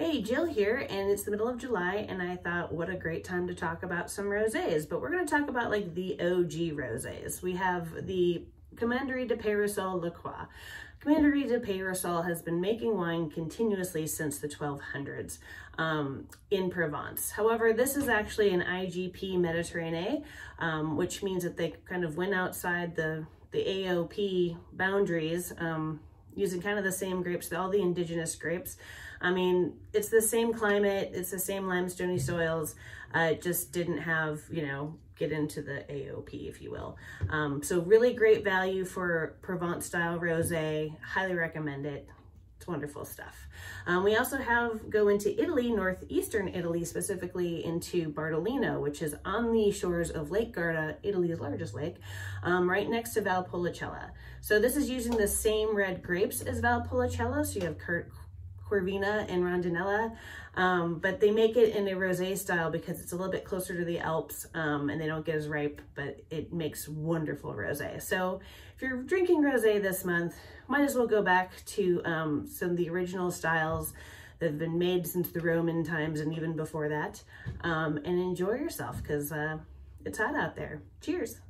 Hey, Jill here, and it's the middle of July, and I thought what a great time to talk about some rosés, but we're going to talk about like the OG rosés. We have the Commanderie de Peyrassol Lacroix. Commanderie de Peyrassol has been making wine continuously since the 1200s um, in Provence. However, this is actually an IGP Mediterranee, um, which means that they kind of went outside the, the AOP boundaries um, using kind of the same grapes, all the indigenous grapes. I mean, it's the same climate, it's the same limestony soils, uh, it just didn't have, you know, get into the AOP, if you will. Um, so really great value for Provence style rosé, highly recommend it. It's wonderful stuff. Um, we also have go into Italy, northeastern Italy, specifically into Bardolino, which is on the shores of Lake Garda, Italy's largest lake, um, right next to Valpolicella. So this is using the same red grapes as Valpolicella. So you have Corvina and Rondinella, um, but they make it in a rosé style because it's a little bit closer to the Alps um, and they don't get as ripe, but it makes wonderful rosé. So if you're drinking rosé this month, might as well go back to um, some of the original styles that have been made since the Roman times and even before that, um, and enjoy yourself because uh, it's hot out there. Cheers.